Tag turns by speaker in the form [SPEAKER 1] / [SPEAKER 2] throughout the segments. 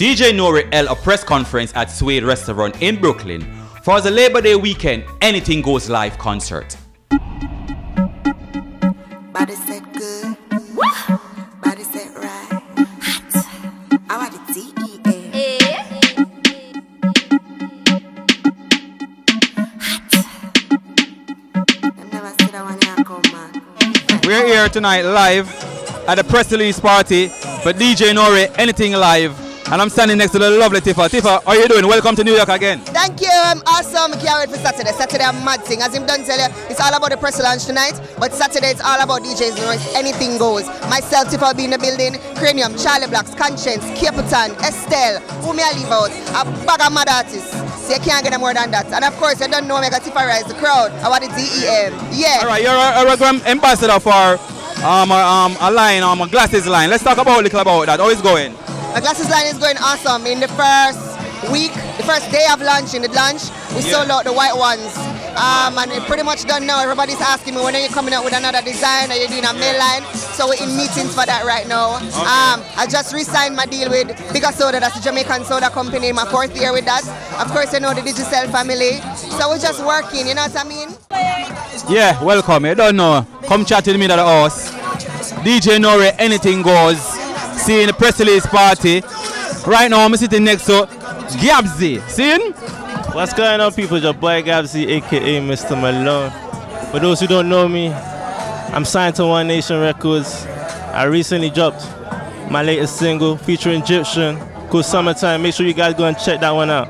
[SPEAKER 1] DJ Norie held a press conference at Suede Restaurant in Brooklyn for the Labor Day weekend Anything Goes Live concert.
[SPEAKER 2] Body set good. Body set right. I want the T-E-A. Them never said I want.
[SPEAKER 1] We're here tonight live at a press release party for DJ Norie Anything Live. And I'm standing next to the lovely Tifa. Tifa, how are you doing? Welcome to New York again.
[SPEAKER 3] Thank you. I'm awesome. Can't wait for Saturday. Saturday I'm mad thing. As him done tell you, it's all about the press launch tonight. But Saturday it's all about DJ Norie's. Anything goes. Myself, Tifa will be in the building. Kranium, Charlie Blacks, Konshens, Capitan, Estelle. Who may I leave out? A bag of mad artists. So you can't get them more than that. And of course, you don't know me because Tifa rise the crowd. I want the DEM. Yeah.
[SPEAKER 1] All right, you're a, a program ambassador for um, a, um, a line, um, a glasses line. Let's talk about a little about that. How is going?
[SPEAKER 3] My glasses line is going awesome. In the first week, the first day of launch, in the launch, we
[SPEAKER 1] Yeah.
[SPEAKER 3] sold out the white ones. Um, and it pretty much done now. Everybody's asking me when are you coming out with another design? Are you doing a mail line? So we're in meetings for that right now. Um, I just re-signed my deal with Bigga Soda, that's the Jamaican soda company, my fourth year with that. Of course, you know the Digicel family. So we're just working, you know what I mean?
[SPEAKER 1] Yeah, welcome. You don't know. Come chat to me at the house. DJ Norie, anything goes. Seeing the press release party. Right now, I'm sitting next to Gabzy. Seeing?
[SPEAKER 4] What's going on, people? It's your boy Gabzy, aka Mr. Malone. For those who don't know me, I'm signed to One Nation Records. I recently dropped my latest single featuring Gyptian called Summertime. Make sure you guys go and check that one out.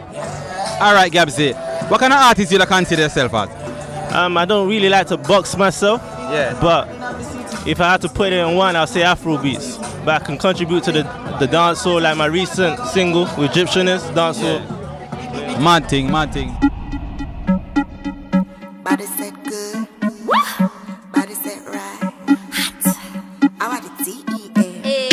[SPEAKER 1] All right, Gabzy. What kind of artist you like consider yourself as?
[SPEAKER 4] Um, I don't really like to box myself,
[SPEAKER 1] Yeah.
[SPEAKER 4] but if I had to put it in one, I'll say Afro beats. But I can contribute to the, the dancehall, like my recent single with Egyptianist dancehall.
[SPEAKER 1] Mad thing, mad thing.
[SPEAKER 2] Body set good. Body set right. I want the T-E-A.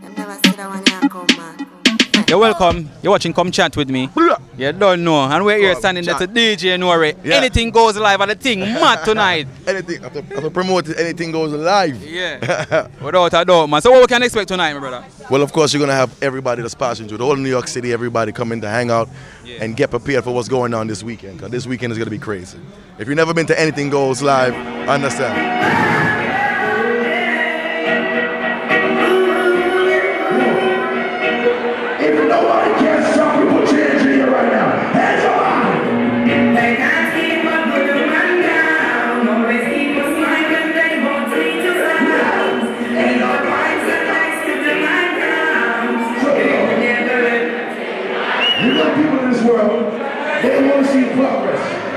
[SPEAKER 2] Them I want you come, man.
[SPEAKER 1] You're welcome. You're watching Come Chat with me. You don't know. And we're here
[SPEAKER 5] Come
[SPEAKER 1] oh, standing to
[SPEAKER 5] chat.
[SPEAKER 1] DJ Norie.
[SPEAKER 5] Yeah.
[SPEAKER 1] Anything goes live at the thing. Mad tonight.
[SPEAKER 5] Anything, after, after promoting anything goes live.
[SPEAKER 1] Yeah. Without a doubt, man. So what we can expect tonight, my brother?
[SPEAKER 5] Well, of course, you're going to have everybody that's passing through the whole New York City, everybody coming to hang out
[SPEAKER 1] Yeah.
[SPEAKER 5] and get prepared for what's going on this weekend. Because this weekend is going to be crazy. If you've never been to Anything Goes Live, understand.
[SPEAKER 6] want to see progress.